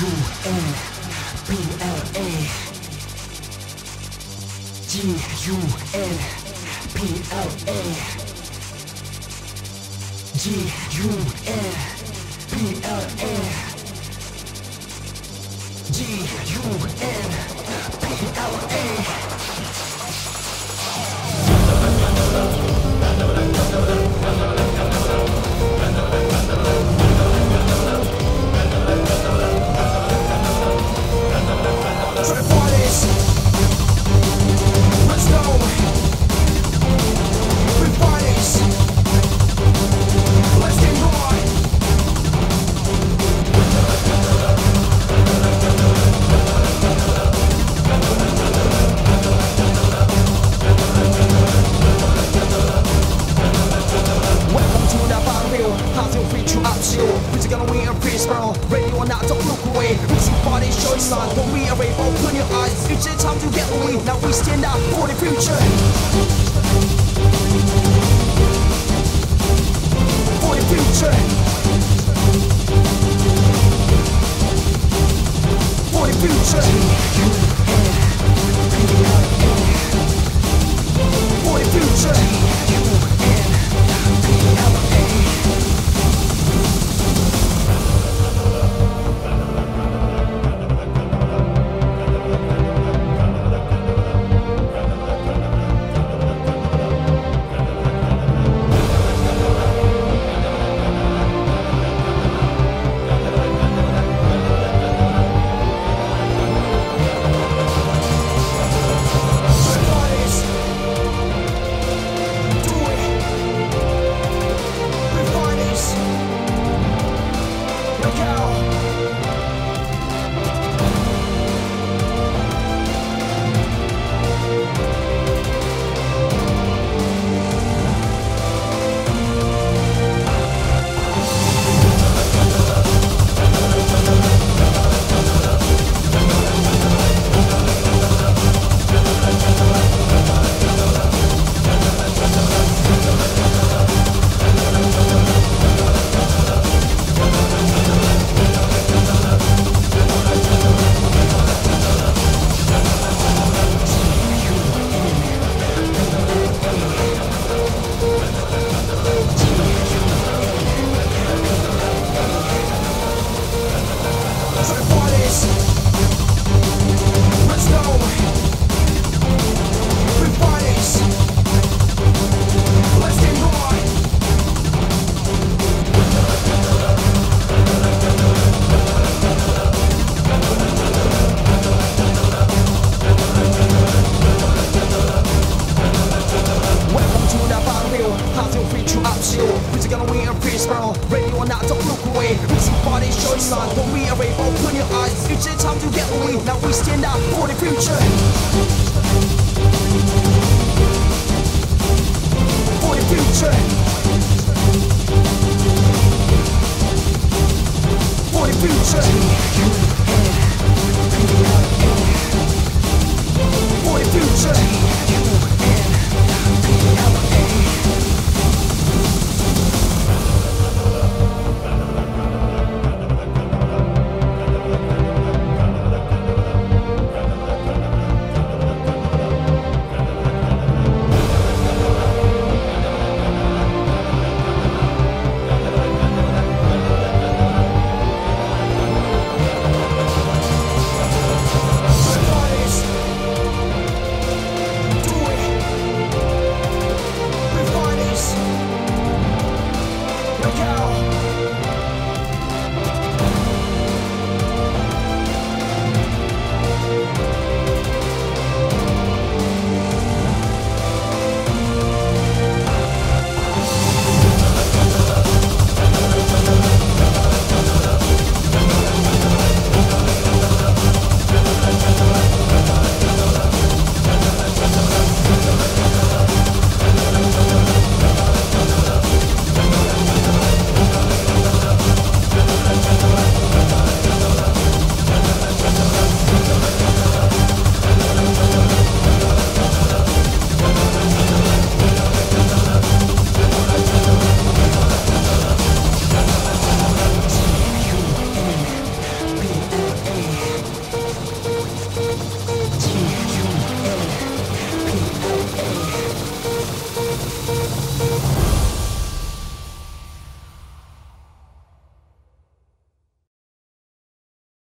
G-U-N-P-L-A G-U-N-P-L-A G-U-N-P-L-A G-U-N-P-L-A G-U-N-P-L-A choice on When we are able, open your eyes. It's your time to get what Now we stand up for the future. For the future. For the future. For the future. Please show your sign. Don't be afraid, open your eyes. It's your time to get away. Now we stand up for the future. For the future. For the future. For the future.